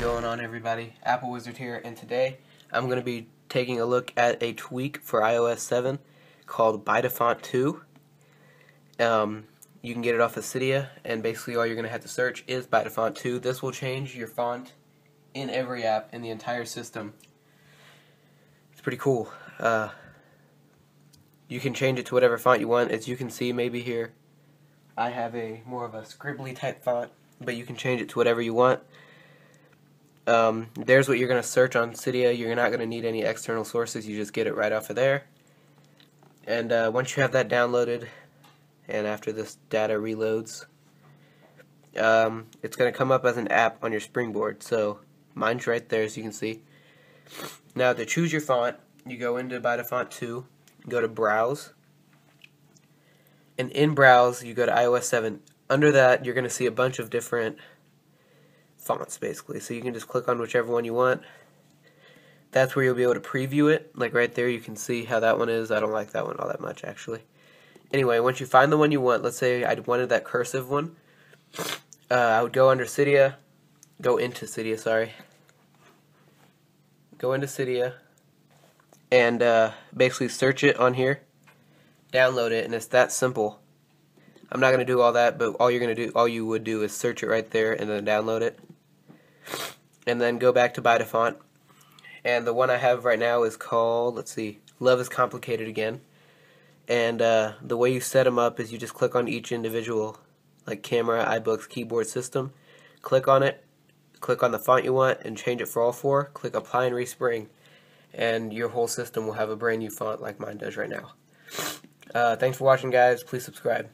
going on everybody? Apple Wizard here and today I'm going to be taking a look at a tweak for iOS 7 called BytaFont 2. Um, you can get it off of Cydia and basically all you're going to have to search is BytaFont 2. This will change your font in every app in the entire system. It's pretty cool. Uh, you can change it to whatever font you want. As you can see maybe here I have a more of a scribbly type font but you can change it to whatever you want. Um, there's what you're going to search on Cydia. You're not going to need any external sources. You just get it right off of there. And uh, once you have that downloaded, and after this data reloads, um, it's going to come up as an app on your Springboard. So mine's right there, as you can see. Now to choose your font, you go into BytaFont 2, go to Browse, and in Browse you go to iOS 7. Under that, you're going to see a bunch of different fonts basically. So you can just click on whichever one you want. That's where you'll be able to preview it. Like right there, you can see how that one is. I don't like that one all that much actually. Anyway, once you find the one you want, let's say I wanted that cursive one, uh, I would go under Cydia, go into Cydia, sorry. Go into Cydia, and uh, basically search it on here, download it, and it's that simple. I'm not going to do all that, but all you're going to do, all you would do is search it right there and then download it and then go back to BytaFont. And the one I have right now is called, let's see, Love is Complicated Again. And uh, the way you set them up is you just click on each individual, like camera, iBooks, keyboard system. Click on it, click on the font you want, and change it for all four. Click Apply and Respring, and your whole system will have a brand new font like mine does right now. Uh, thanks for watching, guys. Please subscribe.